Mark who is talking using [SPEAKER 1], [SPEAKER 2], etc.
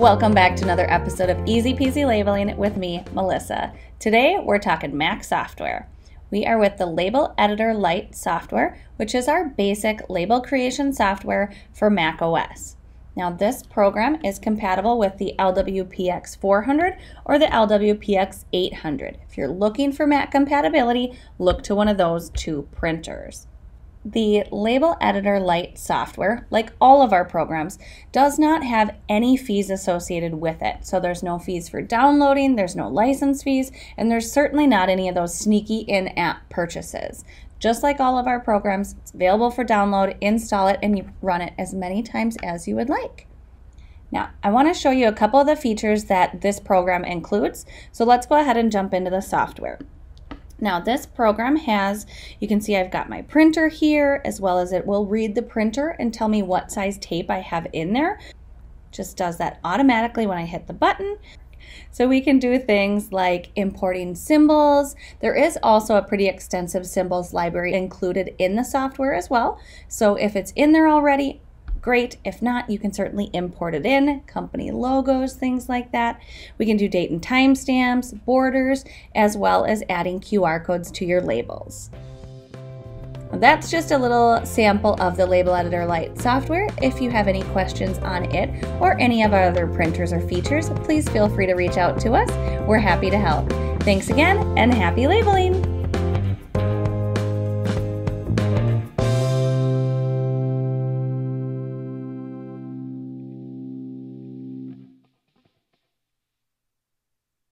[SPEAKER 1] Welcome back to another episode of Easy Peasy Labeling with me, Melissa. Today we're talking Mac software. We are with the Label Editor Lite software, which is our basic label creation software for Mac OS. Now, this program is compatible with the LWPX 400 or the LWPX 800. If you're looking for Mac compatibility, look to one of those two printers. The Label Editor Lite software, like all of our programs, does not have any fees associated with it. So there's no fees for downloading, there's no license fees, and there's certainly not any of those sneaky in app purchases. Just like all of our programs, it's available for download, install it, and you run it as many times as you would like. Now, I want to show you a couple of the features that this program includes. So let's go ahead and jump into the software. Now this program has, you can see I've got my printer here as well as it will read the printer and tell me what size tape I have in there. Just does that automatically when I hit the button. So we can do things like importing symbols. There is also a pretty extensive symbols library included in the software as well. So if it's in there already, great. If not, you can certainly import it in, company logos, things like that. We can do date and time stamps, borders, as well as adding QR codes to your labels. That's just a little sample of the Label Editor Lite software. If you have any questions on it or any of our other printers or features, please feel free to reach out to us. We're happy to help. Thanks again and happy labeling!